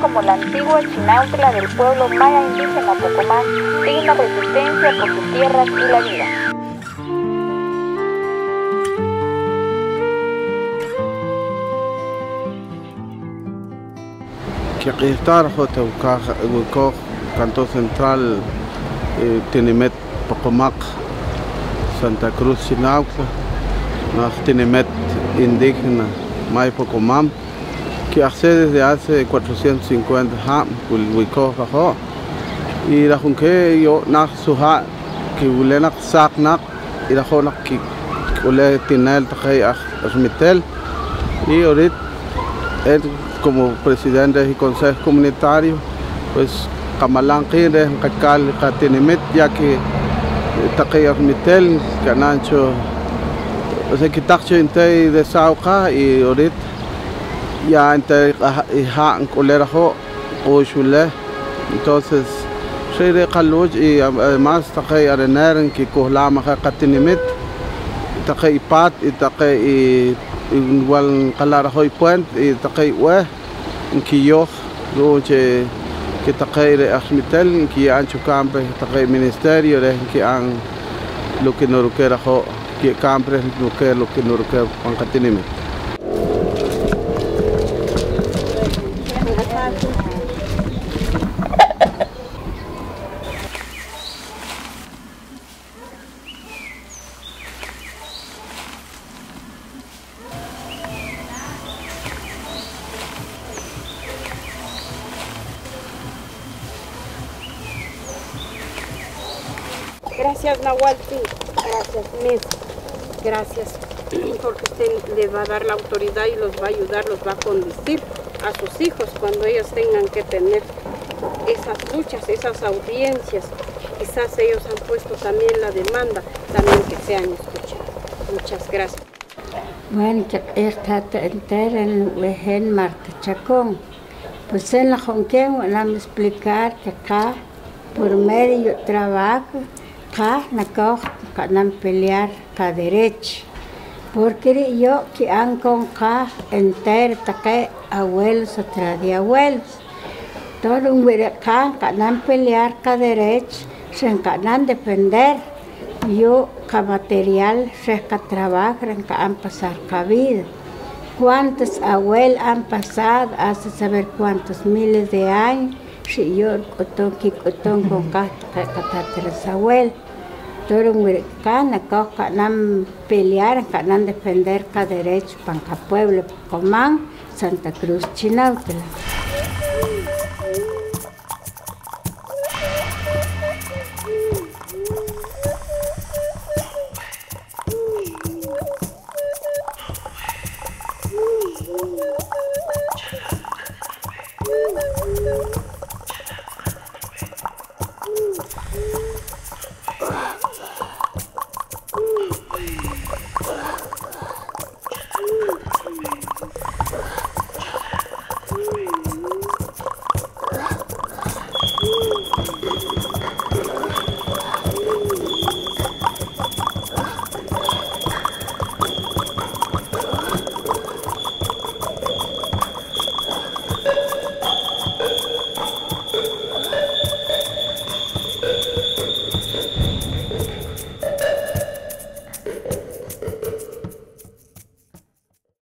como la antigua Chinautla del pueblo maya indígena Pocomán, digna resistencia por sus tierras y la vida. Canto Central eh, Pocomac Santa Cruz indígena May Pocomam que hace desde hace 450 años wikoj bajo y la junque yo nach suha que ulenak saknak y la jonak que ule tinel takay asmitel y ahorita él como presidente y consejo comunitario, pues kamalanqin de kakal katinimit ya que takayar mitel kanancho o sea que takcho inte de sauka y ahorita ya entre han colerajo oshule entonces shire qaluj y además taqay arenaren ki kohlama qatinimit taqay pat y taqay igual qalarajo y puent y taqay we kiyoh roche que taqay re asmitel ki anchu campe taqay ministerio re ki an lo que no lo que rajo que campre lo que lo que no lo que pancatinimit Gracias, Nahualti. Gracias, Mes. Gracias, porque usted le va a dar la autoridad y los va a ayudar, los va a conducir a sus hijos cuando ellos tengan que tener esas luchas, esas audiencias. Quizás ellos han puesto también la demanda, también que sean escuchados. Muchas gracias. Bueno, esta entera en Marta Chacón. Pues en la Jonquén vamos a explicar que acá, por medio trabajo, no pueden pelear a derecho. Porque yo que han con acá entero, que abuelos atrás de abuelos. Todo un acá no pelear a derecho, se encanan defender. Yo, que material, se que trabajan, que han pasado la vida. ¿Cuántos abuelos han pasado hace saber cuántos miles de años? Yo, cotón, que cotón, con tres abuelos. Todo un americano, que han pelear, han defender cada derecho el pueblo, Comán, Santa Cruz, Chinautla.